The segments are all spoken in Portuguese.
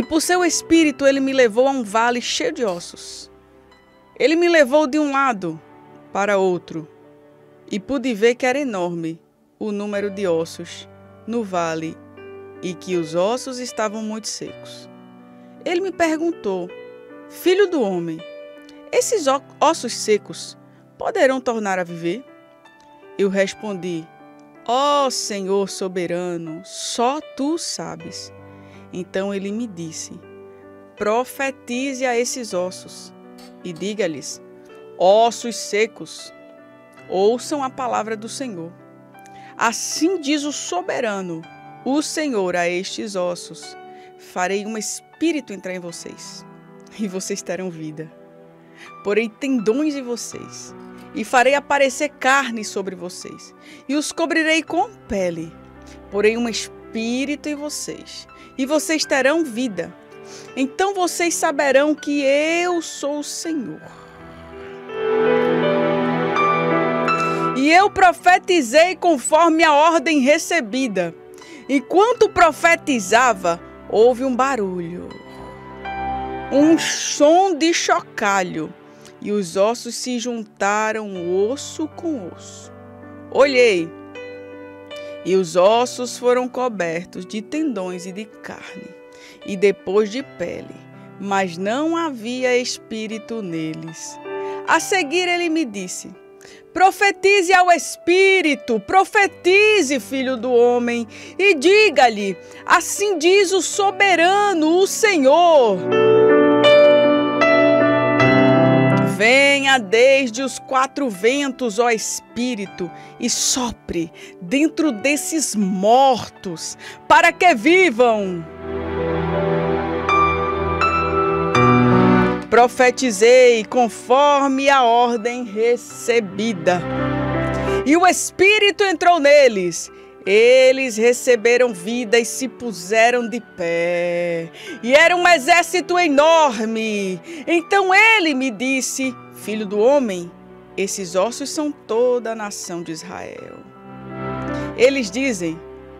E por seu espírito ele me levou a um vale cheio de ossos. Ele me levou de um lado para outro e pude ver que era enorme o número de ossos no vale e que os ossos estavam muito secos. Ele me perguntou: Filho do homem, esses ossos secos poderão tornar a viver? Eu respondi: Ó oh, Senhor soberano, só tu sabes. Então ele me disse: Profetize a esses ossos e diga-lhes: Ossos secos, ouçam a palavra do Senhor. Assim diz o soberano, o Senhor, a estes ossos: Farei um espírito entrar em vocês, e vocês terão vida. Porei tendões em vocês, e farei aparecer carne sobre vocês, e os cobrirei com pele. Porei um espírito em vocês, e vocês terão vida. Então vocês saberão que eu sou o Senhor. E eu profetizei conforme a ordem recebida. Enquanto profetizava, houve um barulho, um som de chocalho, e os ossos se juntaram osso com osso. Olhei, e os ossos foram cobertos de tendões e de carne, e depois de pele, mas não havia espírito neles. A seguir ele me disse: Profetize ao Espírito, profetize, filho do homem, e diga-lhe: Assim diz o soberano, o Senhor. Venha desde os quatro ventos, ó Espírito, e sopre dentro desses mortos, para que vivam. Profetizei conforme a ordem recebida. E o Espírito entrou neles eles receberam vida e se puseram de pé. E era um exército enorme. Então ele me disse: Filho do homem, esses ossos são toda a nação de Israel. Eles dizem: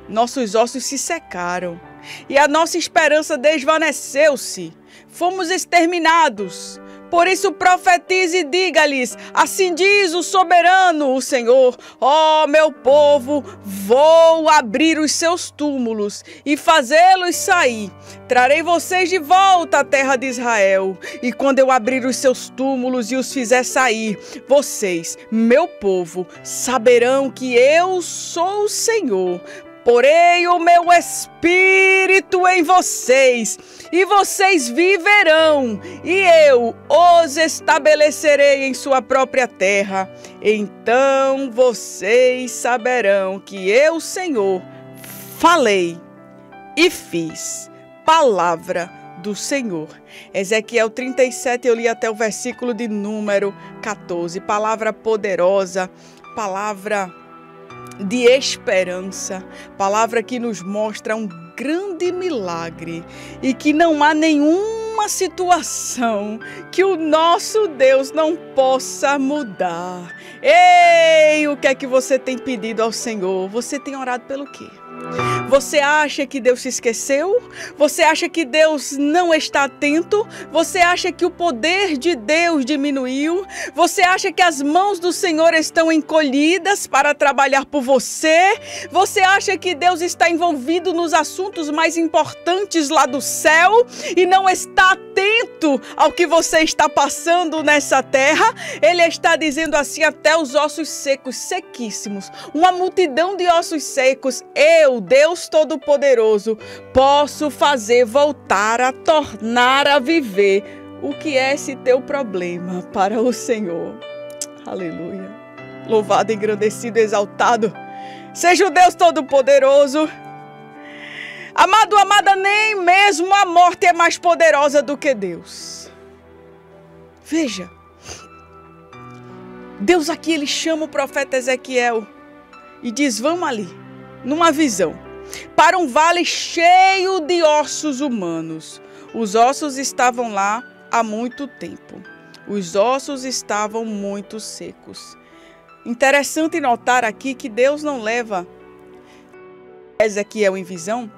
Nossos ossos se secaram e a nossa esperança desvaneceu-se. Fomos exterminados. Por isso profetize e diga-lhes: Assim diz o soberano, o Senhor: Ó oh, meu povo, vou abrir os seus túmulos e fazê-los sair. Trarei vocês de volta à terra de Israel. E quando eu abrir os seus túmulos e os fizer sair, vocês, meu povo, saberão que eu sou o Senhor Porei o meu espírito em vocês, e vocês viverão, e eu os estabelecerei em sua própria terra. Então vocês saberão que eu, Senhor, falei e fiz. Palavra do Senhor. Ezequiel 37, eu li até o versículo de número 14. Palavra poderosa, palavra de esperança, palavra que nos mostra um grande milagre e que não há nenhuma situação que o nosso Deus não possa mudar. Ei, o que é que você tem pedido ao Senhor? Você tem orado pelo quê? Você acha que Deus se esqueceu? Você acha que Deus não está atento? Você acha que o poder de Deus diminuiu? Você acha que as mãos do Senhor estão encolhidas para trabalhar por você? Você acha que Deus está envolvido nos assuntos mais importantes lá do céu e não está atento ao que você está passando nessa terra? Ele está dizendo assim até os ossos secos, sequíssimos, uma multidão de ossos secos. Eu, Deus Deus Todo-Poderoso, posso fazer voltar a tornar a viver o que é esse teu problema para o Senhor. Aleluia. Louvado, engrandecido, exaltado. Seja o Deus Todo-Poderoso. Amado, amada, nem mesmo a morte é mais poderosa do que Deus. Veja. Deus aqui ele chama o profeta Ezequiel e diz: "Vamos ali, numa visão para um vale cheio de ossos humanos. Os ossos estavam lá há muito tempo. Os ossos estavam muito secos. Interessante notar aqui que Deus não leva Ezequiel em visão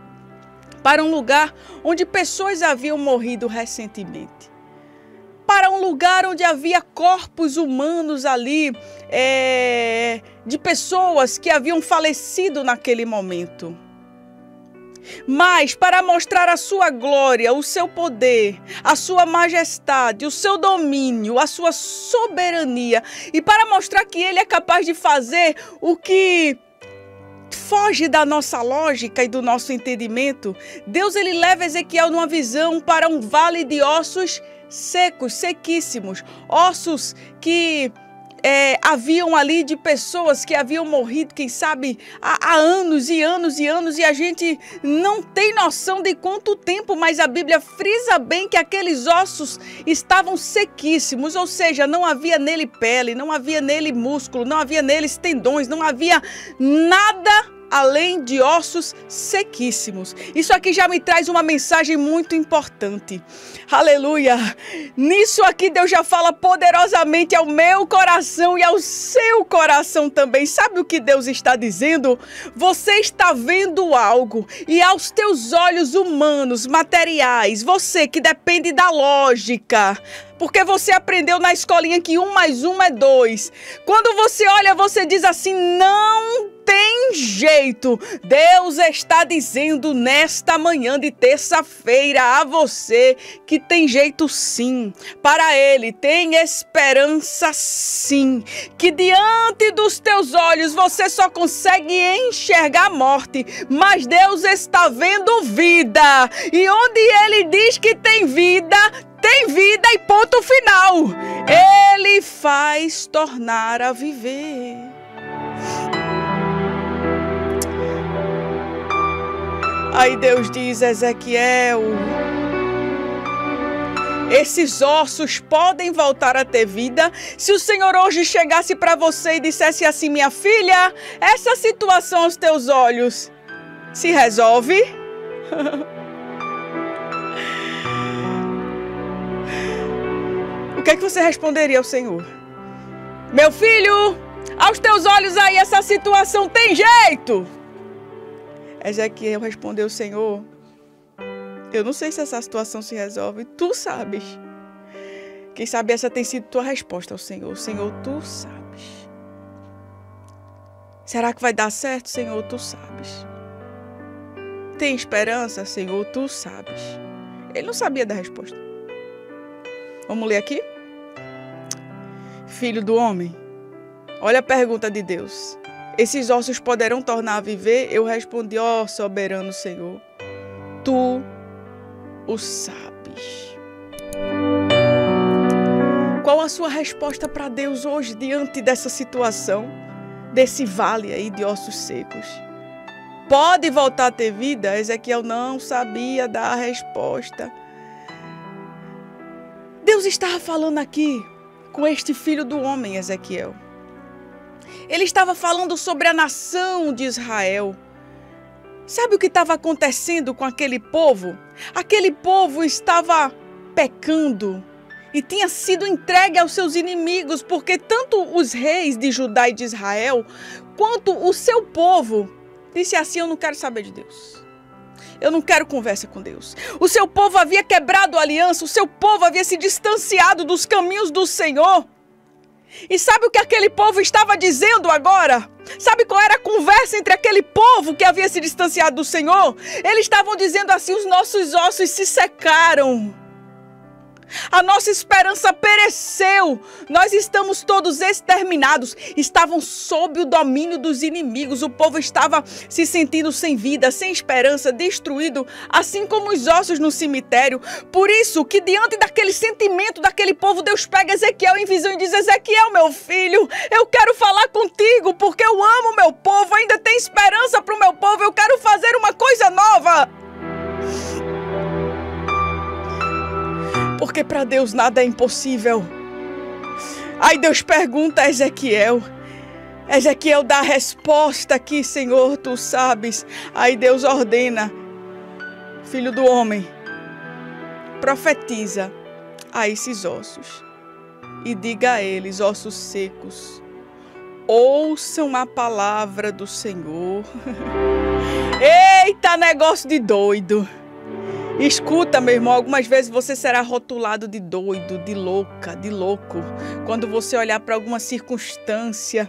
para um lugar onde pessoas haviam morrido recentemente. Para um lugar onde havia corpos humanos ali, é, de pessoas que haviam falecido naquele momento. Mas para mostrar a sua glória, o seu poder, a sua majestade, o seu domínio, a sua soberania, e para mostrar que ele é capaz de fazer o que foge da nossa lógica e do nosso entendimento, Deus ele leva Ezequiel numa visão para um vale de ossos secos, sequíssimos, ossos que é, haviam ali de pessoas que haviam morrido, quem sabe, há, há, anos e anos e anos, e a gente não tem noção de quanto tempo, mas a Bíblia frisa bem que aqueles ossos estavam sequíssimos, ou seja, não havia nele pele, não havia nele músculo, não havia neles tendões, não havia nada além de ossos sequíssimos. Isso aqui já me traz uma mensagem muito importante. Aleluia! Nisso aqui Deus já fala poderosamente ao meu coração e ao seu coração também. Sabe o que Deus está dizendo? Você está vendo algo e aos teus olhos humanos, materiais, você que depende da lógica, porque você aprendeu na escolinha que um mais um é dois. Quando você olha, você diz assim: não tem jeito. Deus está dizendo nesta manhã de terça-feira a você que tem jeito sim. Para Ele tem esperança sim. Que diante dos teus olhos você só consegue enxergar a morte, mas Deus está vendo vida. E onde Ele diz que tem vida, tem vida e ponto final. Ele faz tornar a viver. Aí Deus diz, Ezequiel, esses ossos podem voltar a ter vida. Se o Senhor hoje chegasse para você e dissesse assim, minha filha, essa situação aos teus olhos se resolve? o que é que você responderia ao Senhor? Meu filho, aos teus olhos aí essa situação tem jeito? Ezequiel respondeu: Senhor, eu não sei se essa situação se resolve, tu sabes. Quem sabe essa tem sido tua resposta ao Senhor. Senhor, tu sabes. Será que vai dar certo, Senhor? Tu sabes. Tem esperança, Senhor? Tu sabes. Ele não sabia da resposta. Vamos ler aqui? Filho do homem, olha a pergunta de Deus. Esses ossos poderão tornar a viver? Eu respondi, ó oh, soberano Senhor, tu o sabes. Qual a sua resposta para Deus hoje diante dessa situação, desse vale aí de ossos secos? Pode voltar a ter vida? Ezequiel não sabia dar a resposta. Deus estava falando aqui com este filho do homem, Ezequiel. Ele estava falando sobre a nação de Israel. Sabe o que estava acontecendo com aquele povo? Aquele povo estava pecando e tinha sido entregue aos seus inimigos, porque tanto os reis de Judá e de Israel, quanto o seu povo, disse assim: Eu não quero saber de Deus. Eu não quero conversa com Deus. O seu povo havia quebrado a aliança, o seu povo havia se distanciado dos caminhos do Senhor. E sabe o que aquele povo estava dizendo agora? Sabe qual era a conversa entre aquele povo que havia se distanciado do Senhor? Eles estavam dizendo assim: os nossos ossos se secaram. A nossa esperança pereceu. Nós estamos todos exterminados. Estavam sob o domínio dos inimigos. O povo estava se sentindo sem vida, sem esperança, destruído, assim como os ossos no cemitério. Por isso que diante daquele sentimento daquele povo, Deus pega Ezequiel em visão e diz: Ezequiel, meu filho, eu quero falar contigo porque eu amo meu povo. Ainda tem esperança para o meu povo. Eu quero fazer uma coisa nova. Porque para Deus nada é impossível. Aí Deus pergunta a Ezequiel. Ezequiel dá a resposta aqui, Senhor, tu sabes. Aí Deus ordena, filho do homem, profetiza a esses ossos e diga a eles, ossos secos, ouçam a palavra do Senhor. Eita, negócio de doido! Escuta, meu irmão, algumas vezes você será rotulado de doido, de louca, de louco, quando você olhar para alguma circunstância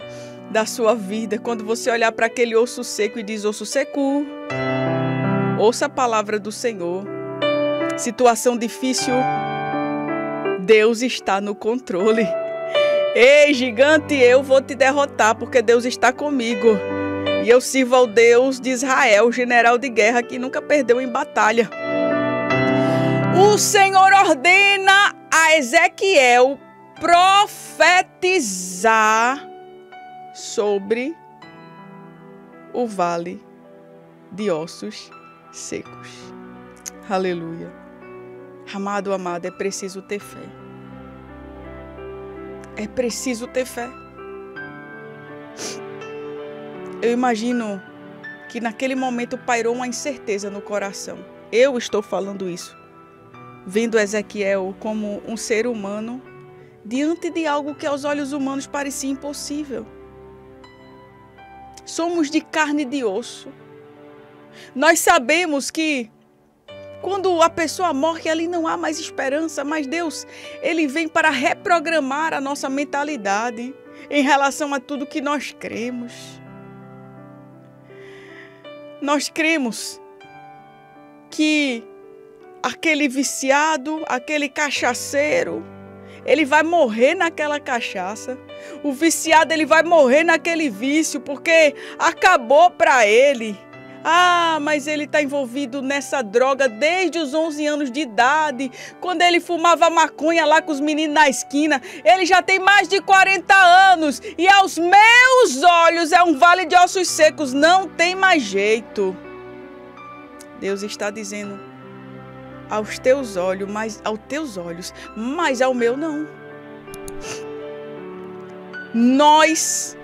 da sua vida, quando você olhar para aquele osso seco e diz: osso seco, ouça a palavra do Senhor. Situação difícil, Deus está no controle. Ei, gigante, eu vou te derrotar porque Deus está comigo. E eu sirvo ao Deus de Israel, general de guerra que nunca perdeu em batalha. O Senhor ordena a Ezequiel profetizar sobre o vale de ossos secos. Aleluia. Amado, amado, é preciso ter fé. É preciso ter fé. Eu imagino que naquele momento pairou uma incerteza no coração. Eu estou falando isso, vendo Ezequiel como um ser humano diante de algo que aos olhos humanos parecia impossível. Somos de carne e de osso. Nós sabemos que quando a pessoa morre, ali não há mais esperança, mas Deus, ele vem para reprogramar a nossa mentalidade em relação a tudo que nós cremos. Nós cremos que aquele viciado, aquele cachaceiro, ele vai morrer naquela cachaça. O viciado ele vai morrer naquele vício porque acabou para ele. Ah, mas ele está envolvido nessa droga desde os 11 anos de idade, quando ele fumava maconha lá com os meninos na esquina. Ele já tem mais de 40 anos e aos meus olhos é um vale de ossos secos, não tem mais jeito. Deus está dizendo aos teus olhos, mas aos teus olhos, mas ao meu não. Nós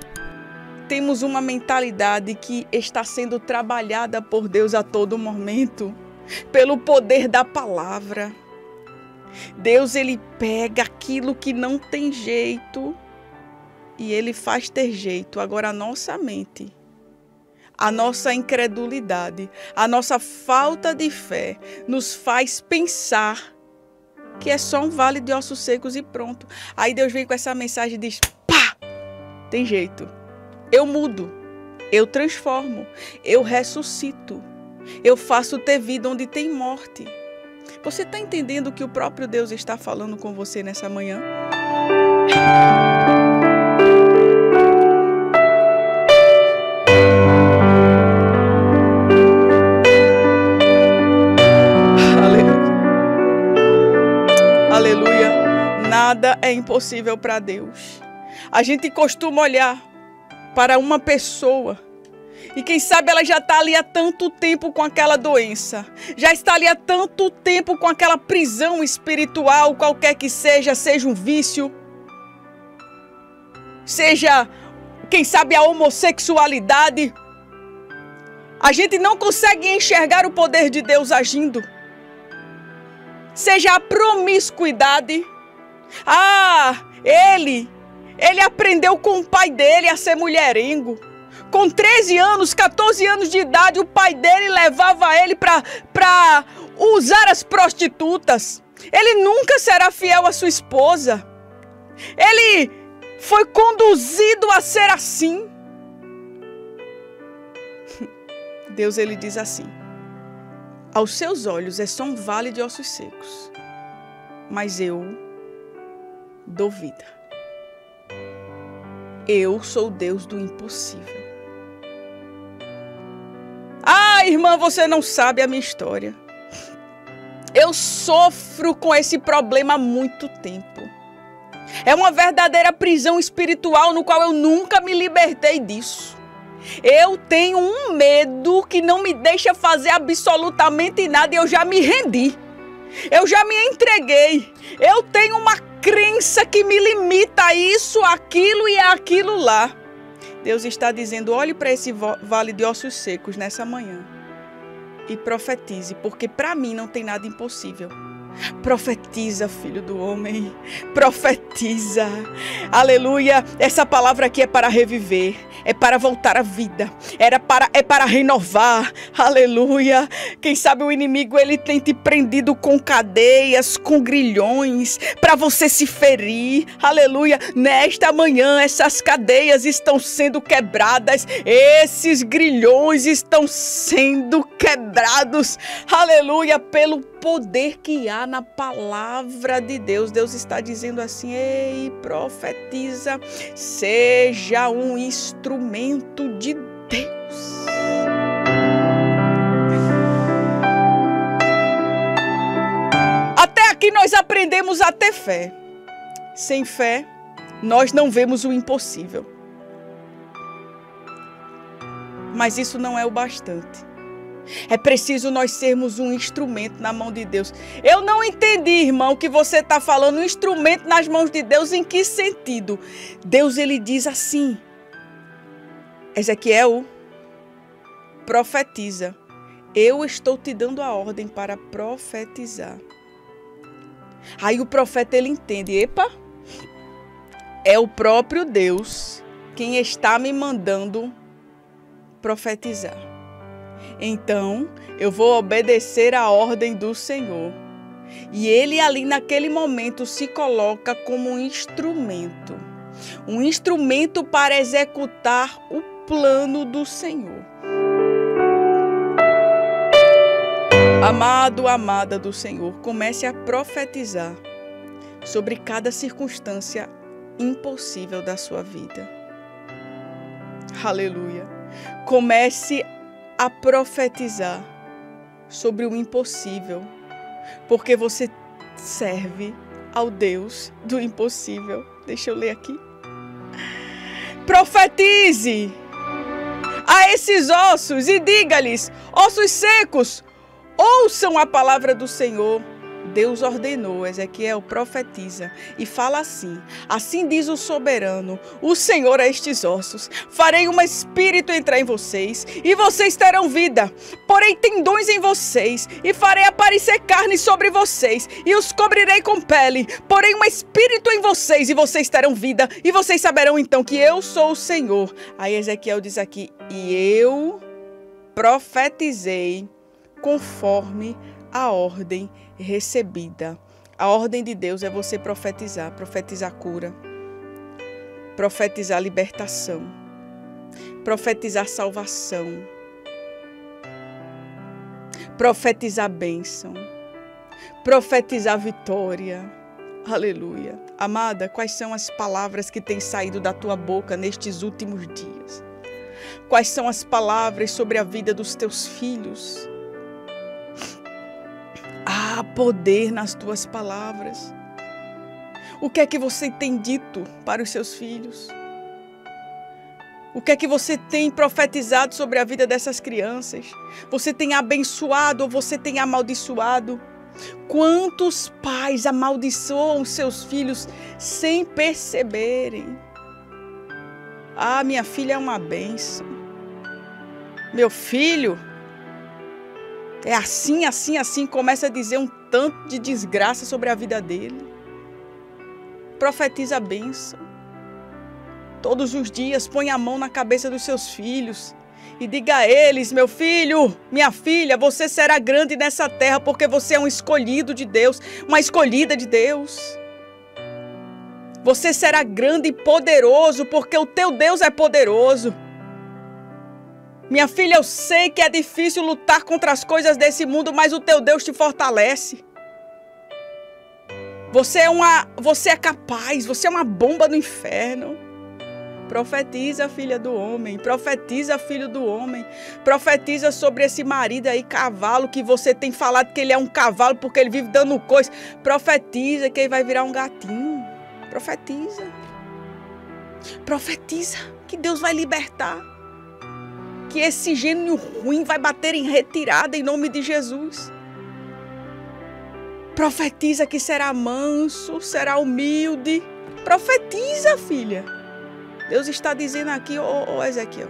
temos uma mentalidade que está sendo trabalhada por Deus a todo momento, pelo poder da palavra. Deus ele pega aquilo que não tem jeito e ele faz ter jeito. Agora a nossa mente, a nossa incredulidade, a nossa falta de fé nos faz pensar que é só um vale de ossos secos e pronto. Aí Deus vem com essa mensagem e diz: pá, tem jeito. Eu mudo, eu transformo, eu ressuscito, eu faço ter vida onde tem morte. Você está entendendo o que o próprio Deus está falando com você nessa manhã? Nada é impossível para Deus. A gente costuma olhar para uma pessoa. E quem sabe ela já está ali há tanto tempo com aquela doença, já está ali há tanto tempo com aquela prisão espiritual, qualquer que seja, seja um vício, seja, quem sabe, a homossexualidade. A gente não consegue enxergar o poder de Deus agindo. Seja a promiscuidade. Ah, ele ele aprendeu com o pai dele a ser mulherengo. Com 13 anos, 14 anos de idade, o pai dele levava ele para usar as prostitutas. Ele nunca será fiel à sua esposa. Ele foi conduzido a ser assim. Deus ele diz assim: Aos seus olhos é só um vale de ossos secos, mas eu dou vida. Eu sou o Deus do impossível. Ah, irmã, você não sabe a minha história. Eu sofro com esse problema há muito tempo. É uma verdadeira prisão espiritual no qual eu nunca me libertei disso. Eu tenho um medo que não me deixa fazer absolutamente nada e eu já me rendi. Eu já me entreguei. Eu tenho uma crença que me limita a isso, aquilo e aquilo lá. Deus está dizendo: olhe para esse vale de ossos secos nessa manhã e profetize, porque para mim não tem nada impossível. Profetiza, filho do homem. Profetiza. Aleluia. Essa palavra aqui é para reviver, é para voltar à vida, era para é para renovar. Aleluia. Quem sabe o inimigo ele tem te prendido com cadeias, com grilhões, para você se ferir. Aleluia. Nesta manhã essas cadeias estão sendo quebradas, esses grilhões estão sendo quebrados. Aleluia, pelo poder que há na palavra de Deus. Deus está dizendo assim: ei, profetiza, seja um instrumento de Deus. Até aqui nós aprendemos a ter fé. Sem fé, nós não vemos o impossível. Mas isso não é o bastante. É preciso nós sermos um instrumento na mão de Deus. Eu não entendi, irmão, que você está falando um instrumento nas mãos de Deus. Em que sentido? Deus ele diz assim. Ezequiel profetiza. Eu estou te dando a ordem para profetizar. Aí o profeta ele entende, epa, é o próprio Deus quem está me mandando profetizar. Então eu vou obedecer à ordem do Senhor. E ele ali naquele momento se coloca como um instrumento um instrumento para executar o plano do Senhor. Amado, amada do Senhor, comece a profetizar sobre cada circunstância impossível da sua vida. Aleluia. Comece a profetizar sobre o impossível, porque você serve ao Deus do impossível. Deixa eu ler aqui. Profetize a esses ossos e diga-lhes: ossos secos, ouçam a palavra do Senhor. Deus ordenou, Ezequiel profetiza e fala assim: Assim diz o soberano, o Senhor a estes ossos: Farei um espírito entrar em vocês, e vocês terão vida. Porém, tendões em vocês, e farei aparecer carne sobre vocês, e os cobrirei com pele. Porém, um espírito em vocês, e vocês terão vida, e vocês saberão então que eu sou o Senhor. Aí Ezequiel diz aqui: E eu profetizei conforme a ordem recebida. A ordem de Deus é você profetizar, profetizar cura, profetizar libertação, profetizar salvação, profetizar bênção, profetizar vitória. Aleluia. Amada, quais são as palavras que têm saído da tua boca nestes últimos dias? Quais são as palavras sobre a vida dos teus filhos? Há poder nas tuas palavras. O que é que você tem dito para os seus filhos? O que é que você tem profetizado sobre a vida dessas crianças? Você tem abençoado ou você tem amaldiçoado? Quantos pais amaldiçoam seus filhos sem perceberem? Ah, minha filha é uma benção. Meu filho é assim, assim, assim, começa a dizer um tanto de desgraça sobre a vida dele. Profetiza a bênção. Todos os dias põe a mão na cabeça dos seus filhos e diga a eles: meu filho, minha filha, você será grande nessa terra porque você é um escolhido de Deus, uma escolhida de Deus. Você será grande e poderoso porque o teu Deus é poderoso. Minha filha, eu sei que é difícil lutar contra as coisas desse mundo, mas o teu Deus te fortalece. Você é uma, você é capaz, você é uma bomba no inferno. Profetiza, filha do homem. Profetiza, filho do homem. Profetiza sobre esse marido aí, cavalo, que você tem falado que ele é um cavalo porque ele vive dando coisa. Profetiza que ele vai virar um gatinho. Profetiza. Profetiza que Deus vai libertar que esse gênio ruim vai bater em retirada em nome de Jesus. Profetiza que será manso, será humilde. Profetiza, filha. Deus está dizendo aqui, ô, ô Ezequiel.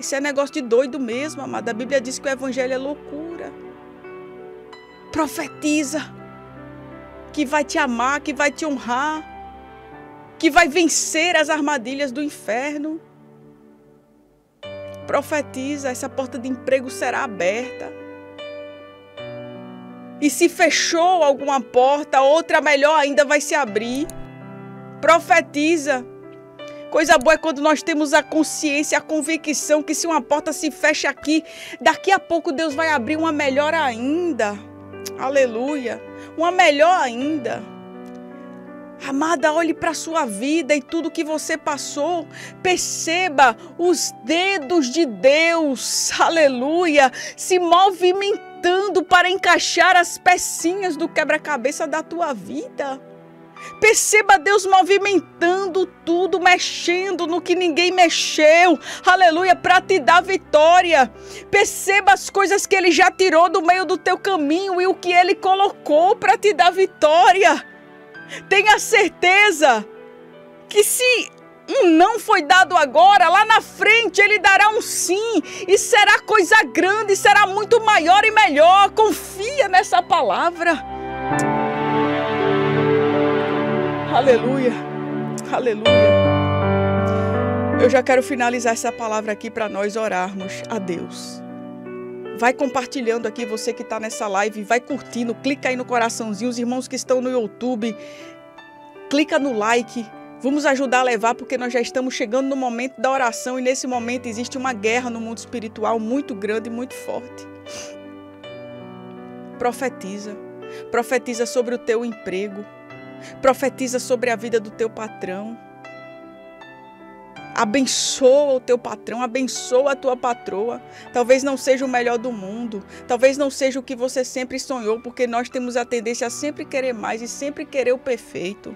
Isso é negócio de doido mesmo, amada. A Bíblia diz que o evangelho é loucura. Profetiza que vai te amar, que vai te honrar, que vai vencer as armadilhas do inferno. Profetiza, essa porta de emprego será aberta. E se fechou alguma porta, outra melhor ainda vai se abrir. Profetiza. Coisa boa é quando nós temos a consciência, a convicção que se uma porta se fecha aqui, daqui a pouco Deus vai abrir uma melhor ainda. Aleluia. Uma melhor ainda. Amada, olhe para a sua vida e tudo que você passou. Perceba os dedos de Deus, aleluia, se movimentando para encaixar as pecinhas do quebra-cabeça da tua vida. Perceba Deus movimentando tudo, mexendo no que ninguém mexeu. Aleluia, para te dar vitória. Perceba as coisas que ele já tirou do meio do teu caminho e o que ele colocou para te dar vitória. Tenha certeza que se um não foi dado agora, lá na frente ele dará um sim, e será coisa grande, será muito maior e melhor. Confia nessa palavra. Aleluia, aleluia. Eu já quero finalizar essa palavra aqui para nós orarmos a Deus. Vai compartilhando aqui, você que está nessa live, vai curtindo, clica aí no coraçãozinho, os irmãos que estão no YouTube, clica no like. Vamos ajudar a levar, porque nós já estamos chegando no momento da oração e nesse momento existe uma guerra no mundo espiritual muito grande e muito forte. Profetiza. Profetiza sobre o teu emprego. Profetiza sobre a vida do teu patrão. Abençoa o teu patrão, abençoa a tua patroa. Talvez não seja o melhor do mundo, talvez não seja o que você sempre sonhou, porque nós temos a tendência a sempre querer mais e sempre querer o perfeito.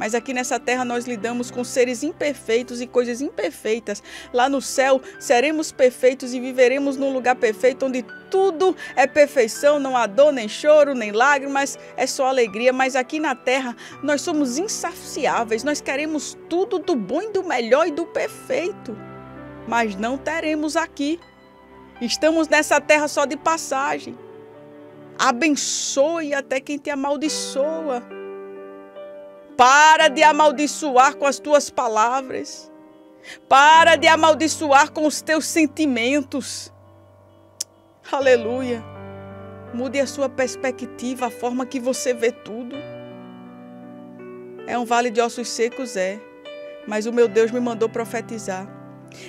Mas aqui nessa terra nós lidamos com seres imperfeitos e coisas imperfeitas. Lá no céu seremos perfeitos e viveremos num lugar perfeito onde tudo é perfeição, não há dor, nem choro, nem lágrimas, é só alegria. Mas aqui na terra nós somos insaciáveis, nós queremos tudo do bom e do melhor e do perfeito. Mas não teremos aqui. Estamos nessa terra só de passagem. Abençoe até quem te amaldiçoa. Para de amaldiçoar com as tuas palavras. Para de amaldiçoar com os teus sentimentos. Aleluia. Mude a sua perspectiva, a forma que você vê tudo. É um vale de ossos secos, é. Mas o meu Deus me mandou profetizar.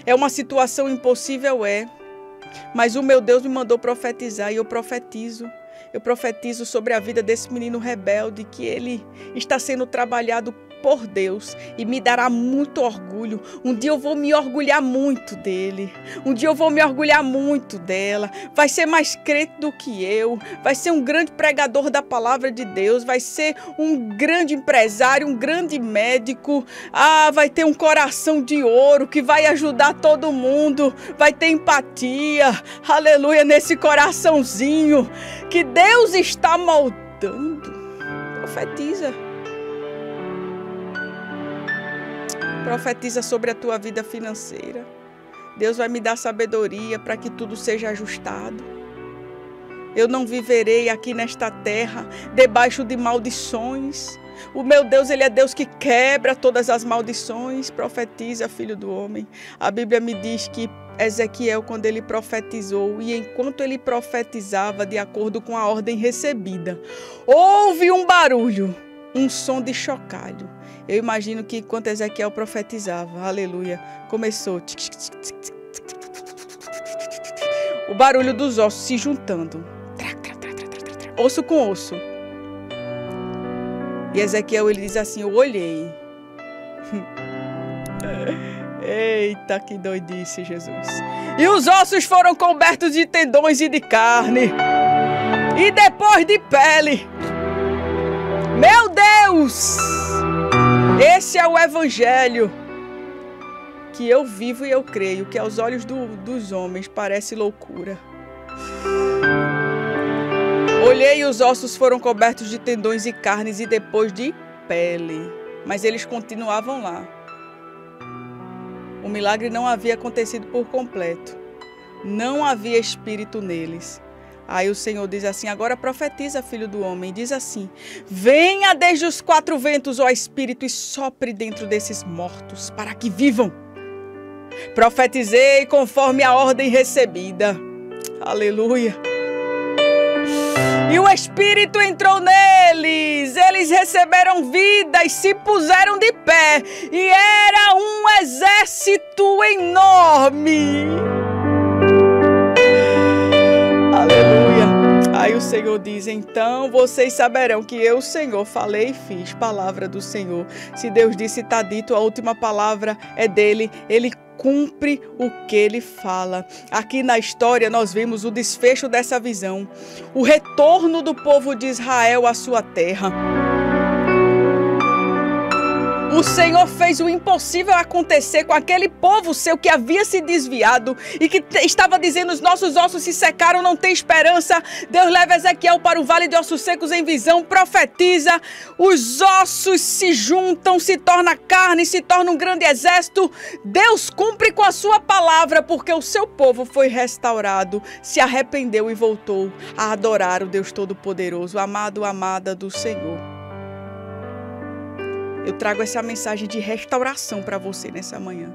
É uma situação impossível, é. Mas o meu Deus me mandou profetizar e eu profetizo. Eu profetizo sobre a vida desse menino rebelde que ele está sendo trabalhado por Deus e me dará muito orgulho. Um dia eu vou me orgulhar muito dele. Um dia eu vou me orgulhar muito dela. Vai ser mais crente do que eu. Vai ser um grande pregador da palavra de Deus. Vai ser um grande empresário, um grande médico. Ah, vai ter um coração de ouro que vai ajudar todo mundo. Vai ter empatia. Aleluia nesse coraçãozinho que Deus está moldando. Profetiza. Profetiza sobre a tua vida financeira. Deus vai me dar sabedoria para que tudo seja ajustado. Eu não viverei aqui nesta terra debaixo de maldições. O meu Deus, Ele é Deus que quebra todas as maldições. Profetiza, filho do homem. A Bíblia me diz que Ezequiel, quando ele profetizou, e enquanto ele profetizava de acordo com a ordem recebida, houve um barulho, um som de chocalho. Eu imagino que enquanto Ezequiel profetizava, aleluia, começou o barulho dos ossos se juntando, osso com osso. E Ezequiel ele diz assim: Eu olhei. Eita, que doidice, Jesus. E os ossos foram cobertos de tendões e de carne. E depois de pele. Meu Deus! Esse é o Evangelho que eu vivo e eu creio, que aos olhos do, dos homens parece loucura. Olhei e os ossos foram cobertos de tendões e carnes e depois de pele, mas eles continuavam lá. O milagre não havia acontecido por completo. Não havia espírito neles. Aí o Senhor diz assim: Agora profetiza, filho do homem. Diz assim: Venha desde os quatro ventos, ó Espírito, e sopre dentro desses mortos, para que vivam. Profetizei conforme a ordem recebida. Aleluia. E o Espírito entrou neles, eles receberam vida e se puseram de pé, e era um exército enorme. Aí o Senhor diz: Então vocês saberão que eu, Senhor, falei e fiz, palavra do Senhor. Se Deus disse, está dito, a última palavra é dele, ele cumpre o que ele fala. Aqui na história nós vemos o desfecho dessa visão, o retorno do povo de Israel à sua terra. O Senhor fez o impossível acontecer com aquele povo seu que havia se desviado e que estava dizendo: os nossos ossos se secaram, não tem esperança. Deus leva Ezequiel para o vale de ossos secos em visão, profetiza, os ossos se juntam, se torna carne, se torna um grande exército. Deus cumpre com a sua palavra, porque o seu povo foi restaurado, se arrependeu e voltou a adorar o Deus Todo-Poderoso, amado, amada do Senhor. Eu trago essa mensagem de restauração para você nessa manhã.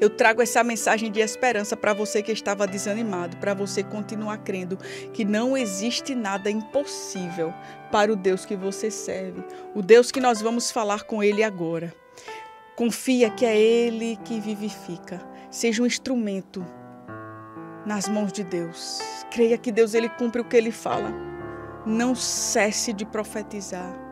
Eu trago essa mensagem de esperança para você que estava desanimado, para você continuar crendo que não existe nada impossível para o Deus que você serve, o Deus que nós vamos falar com Ele agora. Confia que é Ele que vivifica. Seja um instrumento nas mãos de Deus. Creia que Deus ele cumpre o que ele fala. Não cesse de profetizar.